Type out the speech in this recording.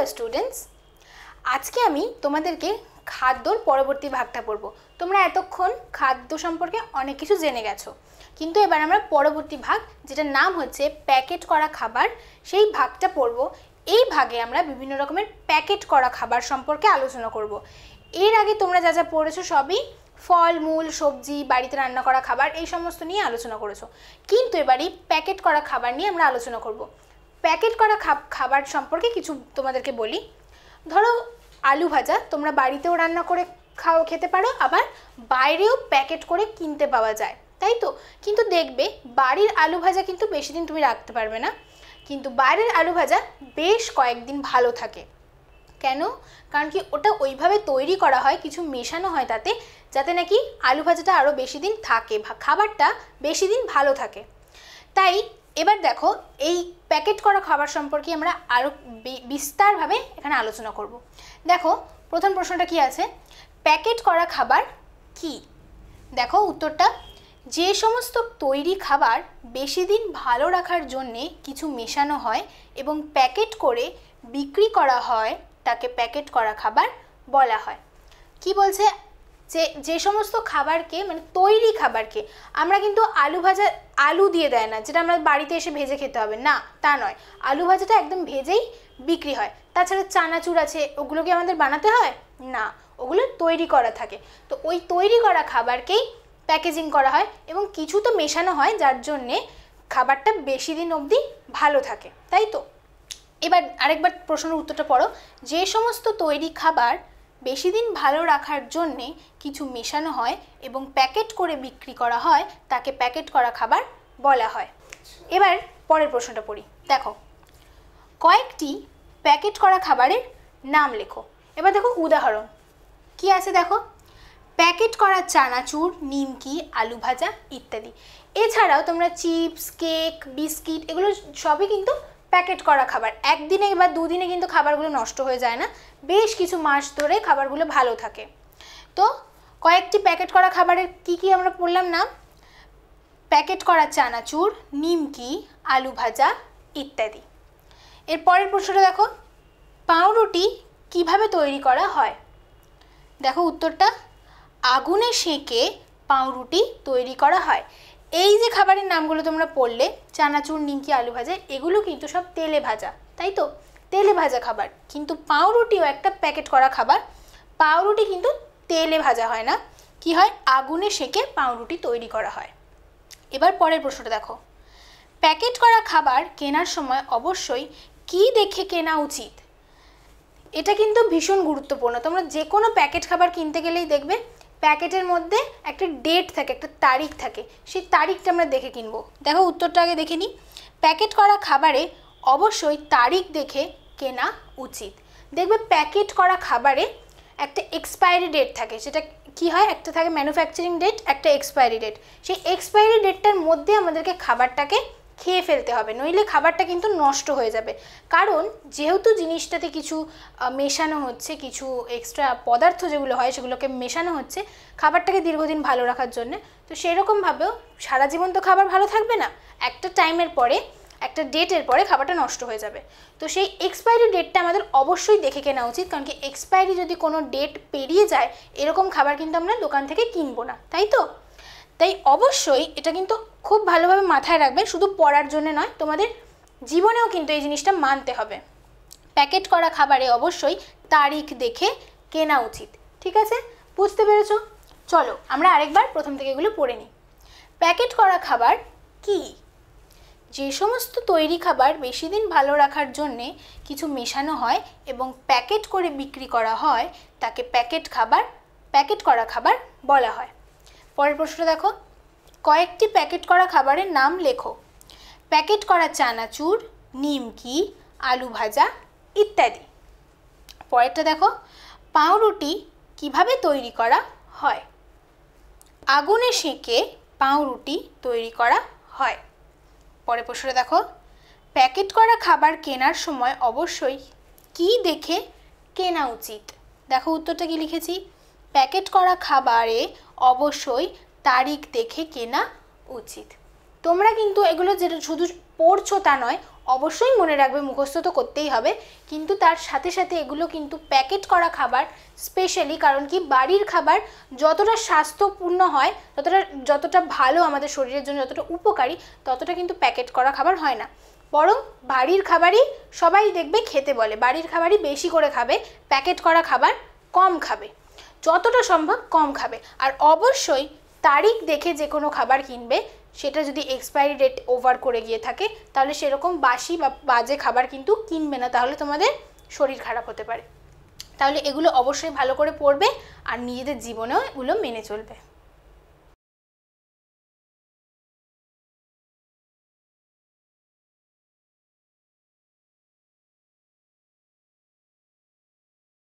Hello students আজকে আমি তোমাদেরকে খাদ্যর পরবর্তী ভাগটা পড়ব। তোমরা এতক্ষণ খাদ্য সম্পর্কে অনেক কিছু জেনে গেছো। কিন্তু এবার আমরা পরবর্তী ভাগ, যেটার নাম হচ্ছে প্যাকেট করা খাবার, সেই ভাগটা পড়ব। এই ভাগে আমরা বিভিন্ন রকমের প্যাকেট করা খাবার সম্পর্কে আলোচনা করব। এর আগে তোমরা যা যা পড়েছো সবই ফল, মূল, সবজি, বাড়িতে রান্না করা খাবার, এই সমস্ত নিয়ে আলোচনা করেছ। কিন্তু এবারই প্যাকেট করা খাবার নিয়ে আমরা আলোচনা করব। প্যাকেট করা খাবার সম্পর্কে কিছু তোমাদেরকে বলি। ধরো আলু ভাজা, তোমরা বাড়িতেও রান্না করে খাও, খেতে পারো, আবার বাইরেও প্যাকেট করে কিনতে পাওয়া যায়, তাই তো? কিন্তু দেখবে বাড়ির আলু ভাজা কিন্তু বেশি দিন তুমি রাখতে পারবে না। কিন্তু বাইরের আলু ভাজা বেশ কয়েকদিন ভালো থাকে। কেন? কারণ কি ওটা ওইভাবে তৈরি করা হয়, কিছু মেশানো হয় তাতে, যাতে নাকি আলু ভাজাটা আরও বেশি দিন থাকে খাবারটা বেশি দিন ভালো থাকে। তাই এবার দেখো, এই প্যাকেট করা খাবার সম্পর্কে আমরা আরও বিস্তারভাবে এখানে আলোচনা করব। দেখো, প্রথম প্রশ্নটা কি আছে? প্যাকেট করা খাবার কি? দেখো, উত্তরটা, যে সমস্ত তৈরি খাবার বেশি দিন ভালো রাখার জন্যে কিছু মেশানো হয় এবং প্যাকেট করে বিক্রি করা হয়, তাকে প্যাকেট করা খাবার বলা হয়। কি বলছে? যে যে সমস্ত খাবারকে মানে তৈরি খাবারকে আমরা কিন্তু আলু ভাজা, আলু দিয়ে দেয় না, যেটা আমরা বাড়িতে এসে ভেজে খেতে হবে। না, তা নয়। আলু ভাজাটা একদম ভেজেই বিক্রি হয়। তাছাড়া চানাচুর আছে, ওগুলো কি আমাদের বানাতে হয়? না, ওগুলো তৈরি করা থাকে। তো ওই তৈরি করা খাবারকেই প্যাকেজিং করা হয় এবং কিছু তো মেশানো হয়, যার জন্যে খাবারটা বেশি দিন অবধি ভালো থাকে। তাই তো? এবার আরেকবার প্রশ্নের উত্তরটা পড়ো। যে সমস্ত তৈরি খাবার বেশি দিন ভালো রাখার জন্যে কিছু মেশানো হয় এবং প্যাকেট করে বিক্রি করা হয়, তাকে প্যাকেট করা খাবার বলা হয়। এবার পরের প্রশ্নটা পড়ি। দেখো, কয়েকটি প্যাকেট করা খাবারের নাম লেখো। এবার দেখো উদাহরণ। কি আছে দেখো? প্যাকেট করা চানাচুর, নিমকি, আলু ভাজা ইত্যাদি। এছাড়াও তোমরা চিপস, কেক, বিস্কিট, এগুলো সবই কিন্তু প্যাকেট করা খাবার। একদিনে বা দুদিনে কিন্তু খাবারগুলো নষ্ট হয়ে যায় না। বেশ কিছু মাস ধরে খাবারগুলো ভালো থাকে। তো কয়েকটি প্যাকেট করা খাবারের কি কি আমরা পড়লাম না প্যাকেট করা চানাচুর, নিমকি, আলু ভাজা ইত্যাদি। এর পরের প্রশ্নটা দেখো, পাউরুটি কীভাবে তৈরি করা হয়? দেখো উত্তরটা, আগুনে সেঁকে পাউরুটি তৈরি করা হয়। এই যে খাবারের নামগুলো তোমরা পড়লে, চানাচুর, নিমকি, আলু ভাজা, এগুলো কিন্তু সব তেলে ভাজা, তাই তো? তেলে ভাজা খাবার। কিন্তু পাউরুটিও একটা প্যাকেট করা খাবার। পাউরুটি কিন্তু তেলে ভাজা হয় না। কি হয়? আগুনে সেঁকে পাউরুটি তৈরি করা হয়। এবার পরের প্রশ্নটা দেখো। প্যাকেট করা খাবার কেনার সময় অবশ্যই কি দেখে কেনা উচিত? এটা কিন্তু ভীষণ গুরুত্বপূর্ণ। তোমরা যে কোনো প্যাকেট খাবার কিনতে গেলেই দেখবে প্যাকেটের মধ্যে একটা ডেট থাকে, একটা তারিখ থাকে। সেই তারিখটা আমরা দেখে কিনবো। দেখো, উত্তরটা আগে দেখে নিই। প্যাকেট করা খাবারে অবশ্যই তারিখ দেখে কেনা উচিত। দেখবে প্যাকেট করা খাবারে একটা এক্সপায়ারি ডেট থাকে। সেটা কি হয়? একটা থাকে ম্যানুফ্যাকচারিং ডেট একটা এক্সপায়ারি ডেট সেই এক্সপায়ারি ডেটটার মধ্যে আমাদেরকে খাবারটাকে খেয়ে ফেলতে হবে, নইলে খাবারটা কিন্তু নষ্ট হয়ে যাবে। কারণ যেহেতু জিনিসটাতে কিছু মেশানো হচ্ছে, কিছু এক্সট্রা পদার্থ যেগুলো হয় সেগুলোকে মেশানো হচ্ছে খাবারটাকে দীর্ঘদিন ভালো রাখার জন্য, তো সেরকমভাবেও সারা জীবন তো খাবার ভালো থাকবে না, একটা টাইমের পরে, একটা ডেটের পরে খাবারটা নষ্ট হয়ে যাবে। তো সেই এক্সপায়ারি ডেটটা আমাদের অবশ্যই দেখে কেনা উচিত, কারণ কি এক্সপায়ারি যদি কোনো ডেট পেরিয়ে যায়, এরকম খাবার কিন্তু আমরা দোকান থেকে কিনবো না, তাই তো? তাই অবশ্যই এটা কিন্তু খুব ভালোভাবে মাথায় রাখবে, শুধু পড়ার জন্য নয়, তোমাদের জীবনেও কিন্তু এই জিনিসটা মানতে হবে। প্যাকেট করা খাবারে অবশ্যই তারিখ দেখে কেনা উচিত, ঠিক আছে? বুঝতে পেরেছ? চলো, আমরা আরেকবার প্রথম থেকে এগুলো পড়ে নিই। প্যাকেট করা খাবার কি? যে সমস্ত তৈরি খাবার বেশি দিন ভালো রাখার জন্যে কিছু মেশানো হয় এবং প্যাকেট করে বিক্রি করা হয়, তাকে প্যাকেট খাবার, প্যাকেট করা খাবার বলা হয়। পরের প্রশ্নটা দেখো। কয়েকটি প্যাকেট করা খাবারের নাম লেখো। প্যাকেট করা চানাচুর নিমকি আলু ভাজা ইত্যাদি। পরেরটা দেখো, পাউরুটি কীভাবে তৈরি করা হয়? আগুনে সেঁকে পাউরুটি তৈরি করা হয়। পরের প্রশ্নটা দেখো, প্যাকেট করা খাবার কেনার সময় অবশ্যই কি দেখে কেনা উচিত? দেখো উত্তরটা কি লিখেছি? প্যাকেট করা খাবারে অবশ্যই তারিখ দেখে কেনা উচিত। তোমরা কিন্তু এগুলো যেটা শুধু পড়ছো তা নয়, অবশ্যই মনে রাখবে, মুখস্থ তো করতেই হবে। কিন্তু তার সাথে সাথে এগুলো কিন্তু প্যাকেট করা খাবার স্পেশালি কারণ কি বাড়ির খাবার যতটা স্বাস্থ্যপূর্ণ হয়, ততটা, যতটা ভালো আমাদের শরীরের জন্য, যতটা উপকারী, ততটা কিন্তু প্যাকেট করা খাবার হয় না। বরং বাড়ির খাবারই সবাই দেখবে, খেতে বলে। বাড়ির খাবারই বেশি করে খাবে, প্যাকেট করা খাবার কম খাবে। যতটা সম্ভব কম খাবে। আর অবশ্যই তারিখ দেখে যে কোনো খাবার কিনবে, সেটা যদি এক্সপায়ারি ডেট ওভার করে গিয়ে থাকে, তাহলে সেরকম বাসি বা বাজে খাবার কিন্তু কিনবে না, তাহলে তোমাদের শরীর খারাপ হতে পারে। তাহলে এগুলো অবশ্যই ভালো করে পড়বে আর নিজেদের জীবনেও এগুলো মেনে চলবে।